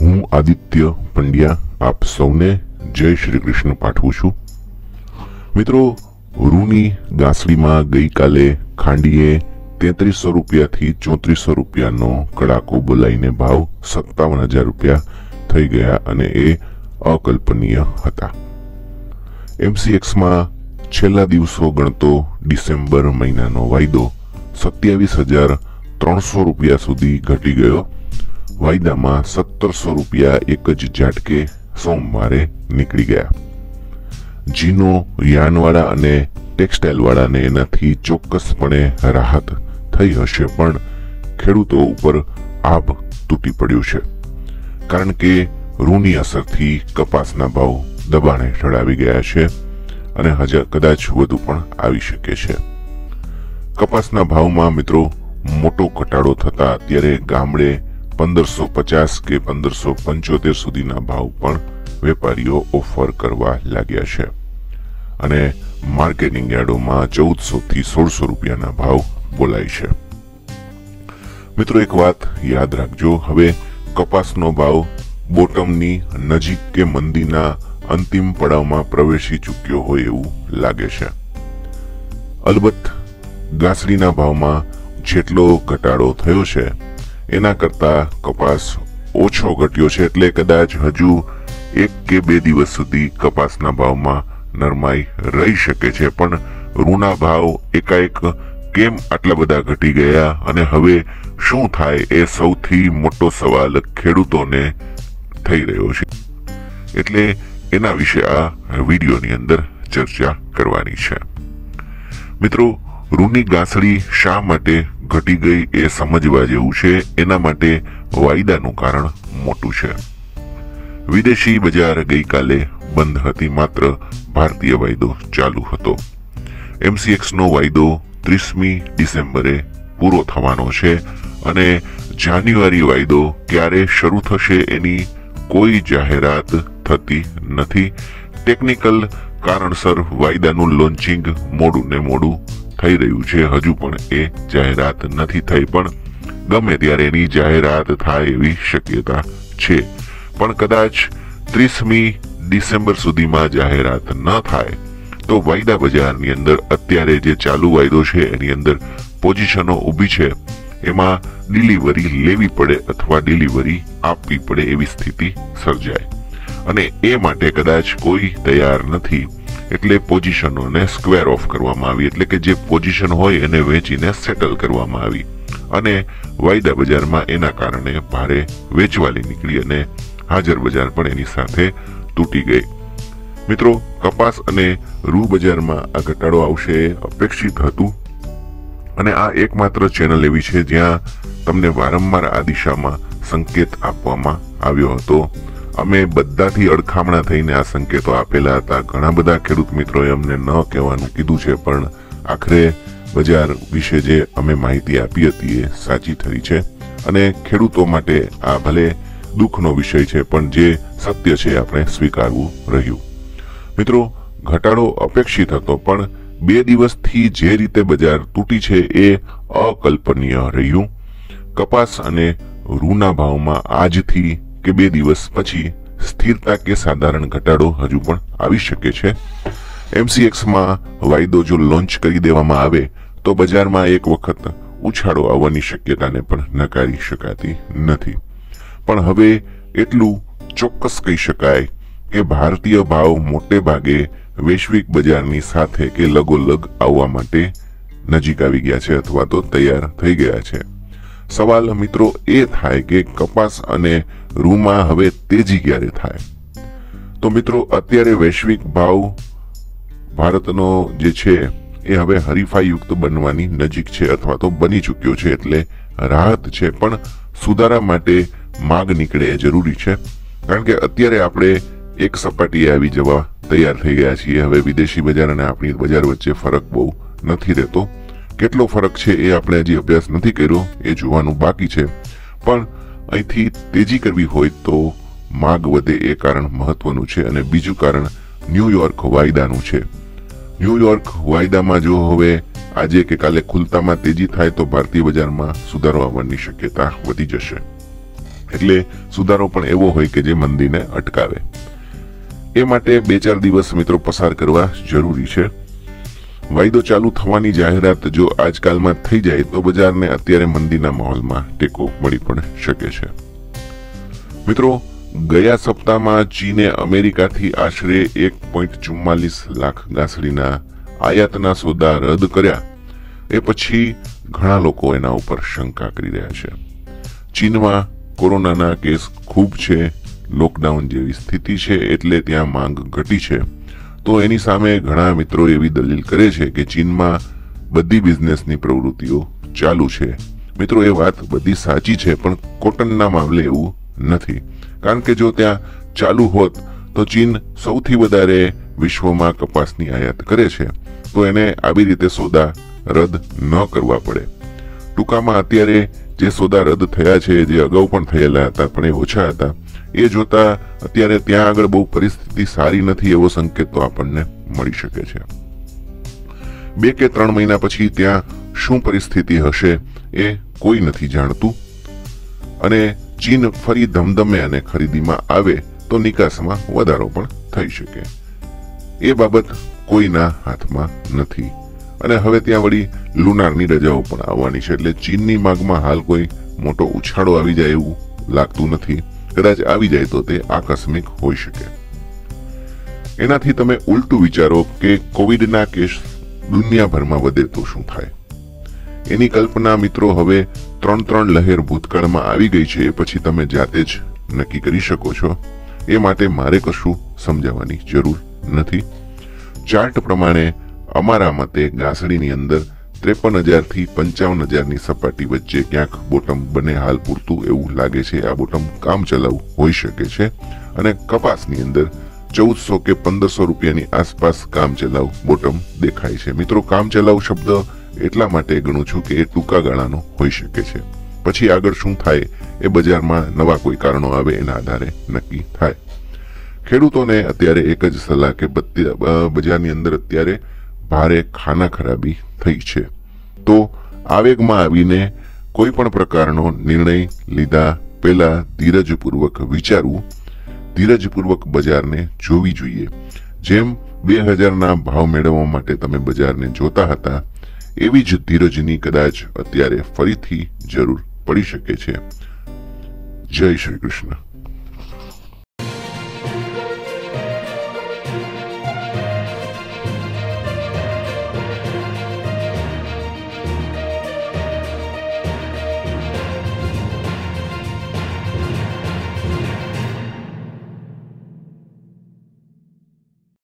હું આદિત્ય પંડ્યા આપ સૌને જય શ્રી કૃષ્ણ પાઠવું છું. મિત્રો, રૂની ગાસડીમાં ગઈકાલે ખાંડીએ તેત્રીસો રૂપિયાથી ચોત્રીસો રૂપિયાનો કડાકો બોલાઈને ભાવ સત્તાવન હજાર રૂપિયા થઈ ગયા અને એ અકલ્પનીય હતા. એમસીએક્સમાં છેલ્લા દિવસો ગણતો ડિસેમ્બર મહિનાનો વાયદો સત્યાવીસ હજાર ત્રણસો રૂપિયા સુધી ઘટી ગયો. વાયદામાં સત્તરસો રૂપિયા એક જ ઝાટકે સોમવારે નીકળી ગયા. જીનો, યાનવાળા અને ટેક્સટાઇલવાળાને એનાથી ચોક્કસપણે રાહત થઈ હશે, પણ ખેડૂતો ઉપર આભ તૂટી પડ્યું છે. કારણ કે રૂની અસરથી કપાસના ભાવ દબાણે આવી ગયા છે અને હજાર કદાચ વધુ પણ આવી શકે છે. કપાસના ભાવમાં મિત્રો મોટો ઘટાડો થતા અત્યારે ગામડે પંદરસો પચાસ કે પંદરસો પંચોતેર સુધીના ભાવ પણ વેપારીઓ ઓફર કરવા લાગ્યા છે. અને માર્કેટિંગ યાર્ડોમાં ચૌદસો થી સોળસો રૂપિયાના ભાવ બોલાય છે. મિત્રો, એક વાત યાદ રાખજો. હવે કપાસનો ભાવ બોટમની નજીક કે મંદીના અંતિમ પડાવમાં પ્રવેશી ચૂક્યો હોય એવું લાગે છે. અલબત્ત, ગાસડીના ભાવમાં જેટલો ઘટાડો થયો છે એના કરતા કપાસ ઓછો ઘટ્યો છે એટલે કદાચ હજુ એક કે બે દિવસ સુધી કપાસના ભાવમાં નરમાઈ રહી શકે છે. પણ ઋણા ભાવ એકાએક કેમ આટલા બધા ઘટી ગયા અને હવે શું થાય એ સૌથી મોટો સવાલ ખેડૂતોને થઈ રહ્યો છે. એટલે એના વિશે આ વિડીયોની અંદર ચર્ચા કરવાની છે. મિત્રો રૂની ગાંસડી શા માટે ઘટી ગઈ એ સમજવા જેવું છે. એના માટે વાયદાનું કારણ મોટું છે. વિદેશી બજાર ગઈકાલે બંધ હતી માત્ર ભારતીય વાયદો ચાલુ હતો. એમસીએક્સનો વાયદો ત્રીસમી ડિસેમ્બરે પૂરો થવાનો છે અને જાન્યુઆરી વાયદો ક્યારે શરૂ થશે એની કોઈ જાહેરાત થતી નથી. ટેકનિકલ કારણસર વાયદાનું લોન્ચિંગ મોડું ને મોડું થઈ રહ્યું છે. હજુ પણ એ જાહેરાત નથી થઈ, પણ ગમે ત્યારે એની જાહેરાત થાય એવી શક્યતા છે. પણ કદાચ ત્રીસમી ડિસેમ્બર સુધીમાં જાહેરાત ન થાય, તો વાયદા બજારની અંદર અત્યારે જે ચાલુ વાયદો છે, એની અંદર પોઝિશનો ઊભી છે. એમાં ડિલિવરી લેવી પડે અથવા ડિલિવરી આપવી પડે એવી સ્થિતિ સર્જાય. અને એ માટે કદાચ કોઈ તૈયાર નથી. એટલે પોઝિશનોને સ્ક્વેર ઓફ કરવામાં આવી. એટલે કે જે પોઝિશન હોય એને વેચીને સેટલ કરવામાં આવી. અને વાયદા બજારમાં એના કારણે ભારે વેચવાલી નીકળી અને હાજર બજાર પણ એની સાથે તૂટી ગઈ. મિત્રો, કપાસ અને રૂ બજારમાં આ ઘટાડો આવશે અપેક્ષિત હતું. અને આ એકમાત્ર ચેનલ એવી છે જ્યાં તમને વારંવાર આ દિશામાં સંકેત આપવામાં આવ્યો હતો. અમે બધાથી અડખામણા થઈને આ સંકેતો આપેલા હતા. ઘણા બધા ખેડૂત મિત્રોએ અમને ન કહેવાનું કીધું છે, પણ આખરે બજાર વિશે જે અમે માહિતી આપી હતી એ સાચી ઠરી છે. અને ખેડૂતો માટે આ ભલે દુઃખનો વિષય છે, પણ જે સત્ય છે આપણે સ્વીકારવું રહ્યું. મિત્રો, ઘટાડો અપેક્ષિત હતો, પણ બે દિવસથી જે રીતે બજાર તૂટી છે એ અકલ્પનીય રહ્યું. કપાસ અને રૂના ભાવમાં આજથી કે બે દિવસ પછી સ્થિરતા કે સાધારણ ઘટાડો હજુ પણ આવી શકે છે? એમસીએક્સમાં વાયદો જો લોન્ચ કરી દેવામાં આવે, તો બજારમાં એક વખત ઉછાળો આવવાની શક્યતાને પણ નકારી શકાતી નથી. પણ હવે એટલું ચોક્કસ કહી શકાય કે ભારતીય ભાવ મોટે ભાગે વૈશ્વિક બજારની સાથે કે લગોલગ આવવા માટે નજીક આવી ગયા છે અથવા તો તૈયાર થઈ ગયા છે. સવાલ મિત્રો એ થાય કે કપાસ અને રૂમાં હવે તેજી ક્યારે થાય? તો મિત્રો અત્યારે વૈશ્વિક ભાવ ભારતનો જે છે એ હવે હરીફાયુક્ત બનવાની નજીક છે અથવા તો બની ચૂક્યો છે એટલે રાહત છે. પણ સુધારા માટે માગ નીકળે એ જરૂરી છે. કારણ કે અત્યારે આપણે એક સપાટીએ આવી જવા તૈયાર થઈ ગયા છીએ. હવે વિદેશી બજાર અને આપણી બજાર વચ્ચે ફરક બહુ નથી રહેતો. કેટલો ફરક છે એ આપણે હજી અભ્યાસ નથી કર્યો, એ જોવાનું બાકી છે. પણ અહીંથી તેજી કરવી હોય તો માગ વધે એ કારણ મહત્વનું છે અને બીજું કારણ ન્યુયોર્ક વાયદાનું છે. ન્યુયોર્ક વાયદામાં જો હવે આજે કે કાલે ખુલતામાં તેજી થાય તો ભારતીય બજારમાં સુધારો આવવાની શક્યતા વધી જશે. એટલે સુધારો પણ એવો હોય કે જે મંદીને અટકાવે. એ માટે બે ચાર દિવસ મિત્રો પસાર કરવા જરૂરી છે. વાયદો ચાલુ થવાની જાહેરાત જો આજકાલમાં થઈ જાય, તો બજારને અત્યારે મંદીના માહોલમાં ટેકો મળી પણ શકે છે. મિત્રો, ગયા સપ્તાહમાં ચીને અમેરિકાથી આશરે એક પોઈન્ટ ચુમ્માલીસ લાખ ગાંસડીના આયાતના સોદા રદ કર્યા. એ પછી ઘણા લોકો એના ઉપર શંકા કરી રહ્યા છે. ચીનમાં કોરોનાના કેસ ખૂબ છે, લોકડાઉન જેવી સ્થિતિ છે, એટલે ત્યાં માંગ ઘટી છે. તો એની સામે ઘણા મિત્રો એવી દલીલ કરે છે કે ચીનમાં બધી બિઝનેસની પ્રવૃત્તિઓ ચાલુ છે. મિત્રો, એ વાત બધી સાચી છે, પણ કોટનના મામલે એવું નથી. કારણ કે જો ત્યાં ચાલુ હોત, તો ચીન સૌથી વધારે વિશ્વમાં કપાસની આયાત કરે છે. તો એને આવી રીતે સોદા રદ ન કરવા પડે. ટૂંકામાં અત્યારે જે સોદા રદ થયા છે, જે અગાઉ પણ થયેલા હતા, પણ એ ઓછા હતા એ જોતા અત્યારે ત્યાં આગળ બહુ પરિસ્થિતિ સારી નથી એવો સંકેત તો આપણને મળી શકે છે. બે કે ત્રણ મહિના પછી ત્યાં શું પરિસ્થિતિ હશે એ કોઈ નથી જાણતું. અને ચીન ફરી ધમધમે અને ખરીદીમાં આવે તો નિકાસમાં વધારો પણ થઈ શકે. એ બાબત કોઈના હાથમાં નથી. અને હવે ત્યાં વળી લુનારની રજાઓ પણ આવવાની છે એટલે ચીનની માગમાં હાલ કોઈ મોટો ઉછાળો આવી જાય એવું લાગતું નથી. કદાચ આવી જાય તો તે આકસ્મિક હોઈ શકે. એનાથી તમે ઉલટું વિચારો કે કોવિડના કેસ દુનિયાભરમાં વધે તો શું થાય? એની કલ્પના મિત્રો, હવે ત્રણ ત્રણ લહેર ભૂતકાળમાં આવી ગઈ છે, પછી તમે જાતે જ નક્કી કરી શકો છો. એ માટે મારે કશું સમજાવવાની જરૂર નથી. ચાર્ટ પ્રમાણે અમારા મતે ગાસડીની અંદર ત્રેપન હજારથી પંચાવન હજારની સપાટી વચ્ચે ક્યાંક બોટમ બને હાલ પૂરતું એવું લાગે છે. આ બોટમ કામ ચલાવ હોઈ શકે છે અને કપાસની અંદર ચૌદસો કે પંદરસો રૂપિયાની આસપાસ કામ ચલાવ બોટમ દેખાય છે. મિત્રો કામ ચલાવ શબ્દ એટલા માટે ગણું છું કે એ ટૂંકા ગાળાનો હોઈ શકે છે. પછી આગળ શું થાય એ બજારમાં નવા કોઈ કારણો આવે એના આધારે નક્કી થાય. ખેડૂતોને અત્યારે એક જ સલાહ કે બજારની અંદર અત્યારે ભારે ખાના ખરાબી થઈ છે. તો આવેગમાં આવીને કોઈ પણ પ્રકારનો નિર્ણય લીધા પહેલા ધીરજપૂર્વક વિચારવું, ધીરજપૂર્વક બજારને જોવી જોઈએ. જેમ બે હજારના ભાવ મેળવવા માટે તમે બજારને જોતા હતા, એવી જ ધીરજની કદાચ અત્યારે ફરીથી જરૂર પડી શકે છે. જય શ્રી કૃષ્ણ.